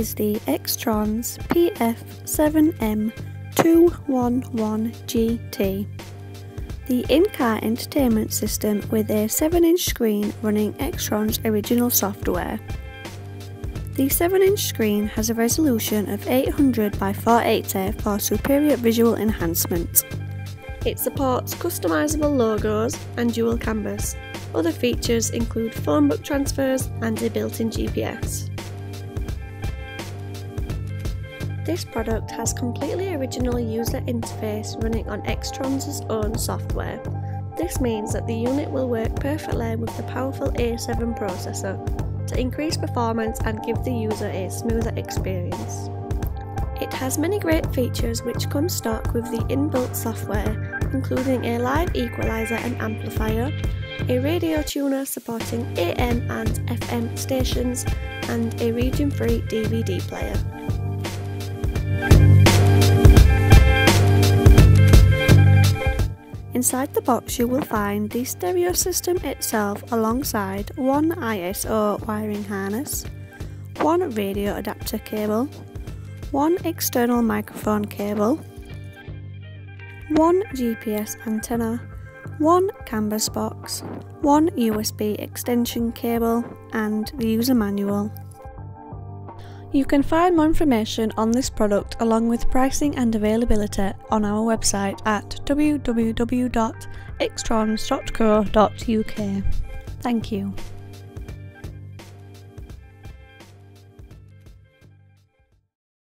is the Xtrons PF7M211GT. The in-car entertainment system with a 7-inch screen running Xtron's original software. The 7-inch screen has a resolution of 800 by 480 for superior visual enhancement. It supports customisable logos and dual CANbus. Other features include phone book transfers and a built-in GPS. This product has completely original user interface running on Xtron's own software. This means that the unit will work perfectly with the powerful A7 processor to increase performance and give the user a smoother experience. It has many great features which come stock with the inbuilt software, including a live equalizer and amplifier, a radio tuner supporting AM and FM stations, and a region-free DVD player. Inside the box you will find the stereo system itself alongside one ISO wiring harness, one radio adapter cable, one external microphone cable, one GPS antenna, one CANbus box, one USB extension cable and the user manual. You can find more information on this product along with pricing and availability on our website at www.xtrons.co.uk. Thank you.